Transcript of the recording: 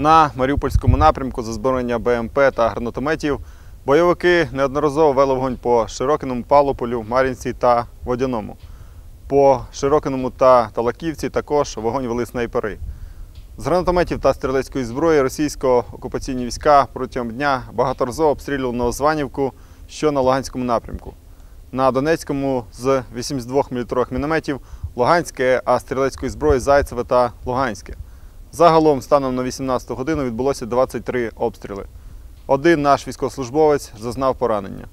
На Маріупольському напрямку з озброєння БМП та гранатометів бойовики неодноразово вели вогонь по Широкиному, Павлополю, Мар'їнці та Водяному. По Широкиному та Талаківці також вогонь вели снайпери. З гранатометів та стрілецької зброї російсько-окупаційні війська протягом дня багаторазово обстрілювали Новозванівку, що на Луганському напрямку. На Донецькому з 82 мм мінометів Луганське, а стрілецької зброї Зайцеве та Луганське. Загалом, станом на 18 годину відбулося 23 обстріли. Один наш військовослужбовець зазнав поранення.